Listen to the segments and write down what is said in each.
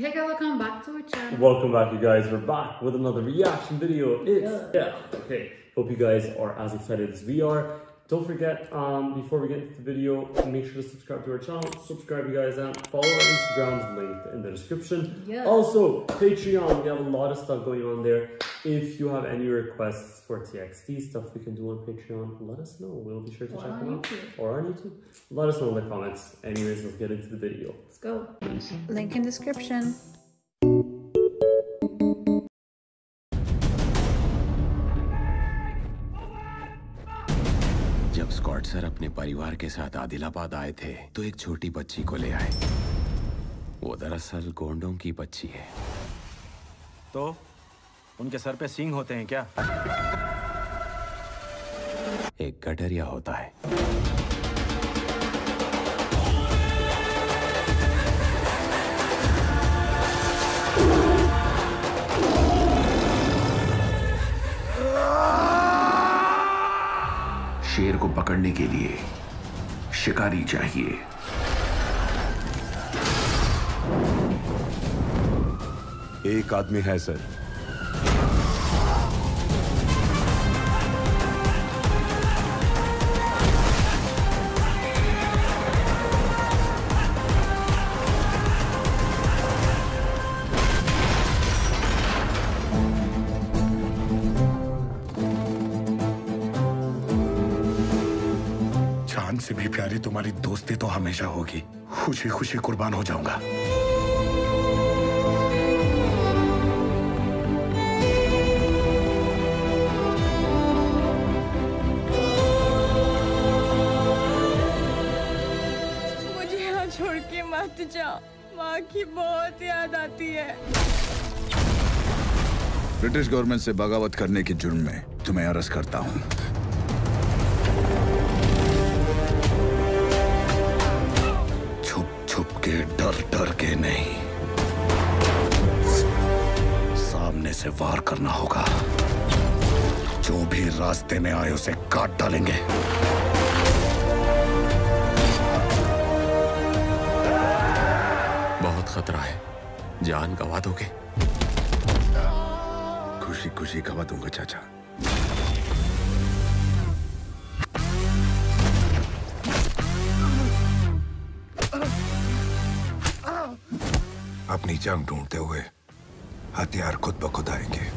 Hey guys, welcome back to our channel. Welcome back, you guys. We're back with another reaction video. It's Yeah. Okay. Hope you guys are as excited as we are. Don't forget, um, before we get into the video, make sure to subscribe to our channel. Subscribe, you guys, and follow our Instagrams linked in the description. Yeah. Also, Patreon. We have a lot of stuff going on there. If you have any requests for TXT stuff we can do on Patreon, let us know. We'll be sure to Or check on them out. YouTube. Or on YouTube. Let us know in the comments. Anyways, let's get into the video. Let's go. Link in description. जब Scott sir अपने परिवार के साथ आदिलाबाद आए थे तो एक छोटी बच्ची को ले आए वो दरअसल गोंडों की बच्ची है तो उनके सर पे सींग होते हैं क्या? एक गडरिया होता है। शेर को पकड़ने के लिए शिकारी चाहिए। एक आदमी है सर। से भी प्यारी तुम्हारी दोस्ती तो हमेशा होगी। खुशी खुशी कुर्बान हो जाऊँगा। मुझे यहाँ छोड़ के मत जाओ। माँ की बहुत याद आती है। ब्रिटिश गवर्नमेंट से बगावत करने के जुर्म में तुम्हें अरेस्ट करता हूँ। से वार करना होगा। जो भी रास्ते में आए उसे काट डालेंगे। बहुत खतरा है। जान गवा दोगे। खुशी खुशी गवा दूँगा चाचा। अपनी जंग ढूंढते हुए हथियार खुद ब खुद आएँगे।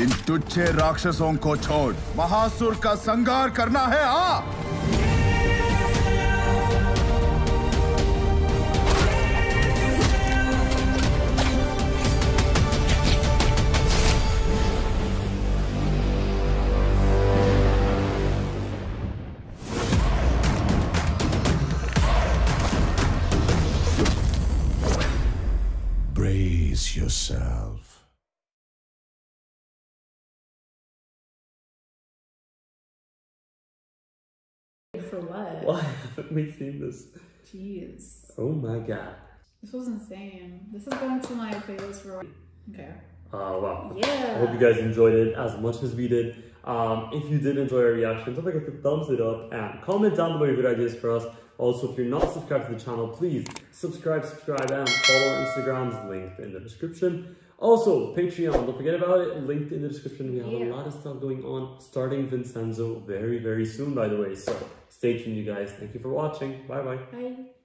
इन तुच्छे राक्षसों को छोड़ महासुर का संगार करना है हाँ Brace yourself. For what? Why haven't we seen this? Jeez. Oh my god. This was insane. This is going to my playlist for. Okay. Uh, wow. Yeah. I hope you guys enjoyed it as much as we did. Um, if you did enjoy our reaction, don't forget to thumbs it up and comment down below your good ideas for us. Also, if you're not subscribed to the channel, please subscribe, subscribe, and follow our Instagrams linked in the description. Also, Patreon, don't forget about it, linked in the description. We have a lot of stuff going on, starting Vincenzo very, very soon, by the way. So stay tuned, you guys. Thank you for watching. Bye-bye. Bye.